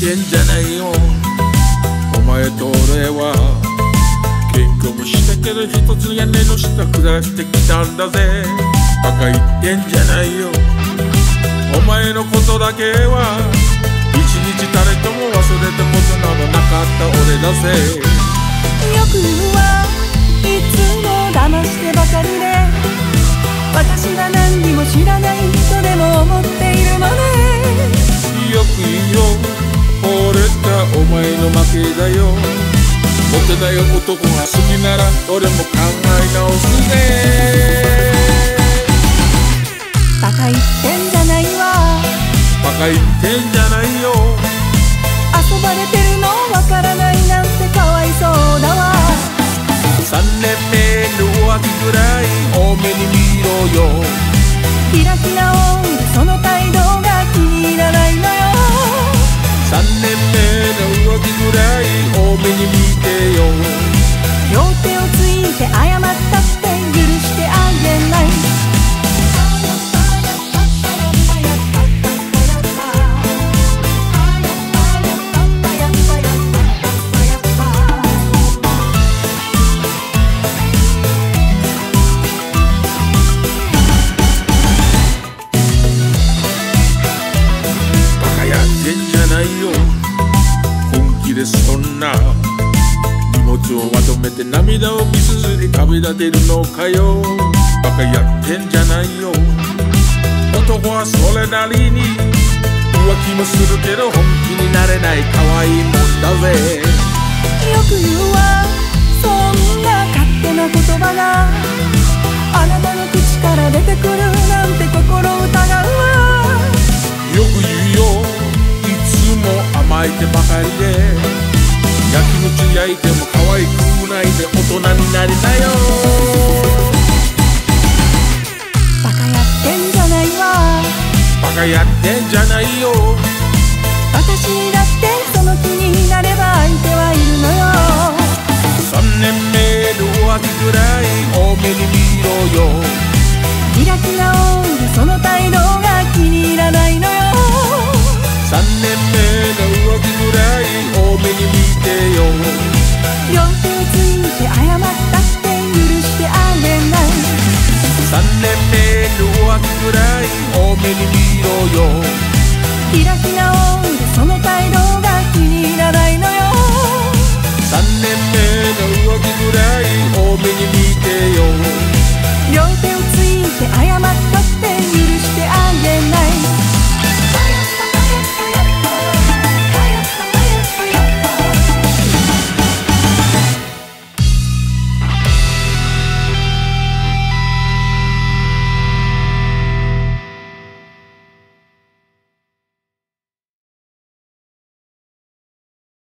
てんじゃないよ。お前と俺は結婚したけど一つ屋根の下暮らしてきたんだぜ。バカ言ってんじゃないよ。お前のことだけは一日誰とも忘れたことなどなかった俺だぜ。だよ。モテない男が好きなら俺も考え直すぜ。バカ言ってんじゃないわ。バカ言ってんじゃないよ。遊ばれてるのわからないなんてかわいそうだわ。3年目の秋ぐらい多めに見ろよ物をまとめて涙をキスすり旅立てるのかよ。バカやってんじゃないよ。男はそれなりに浮気もするけど本気になれない可愛いもんだぜ。よく言うわそんな勝手な言葉があなたの口から出てくるなんて心疑うわ。よく言うよ。いつも甘えてばかりで。焼き餅焼いても可愛くないで大人になりなよ。バカやってんじゃないわ。バカやってんじゃないよ。私だってに見ろよ。開き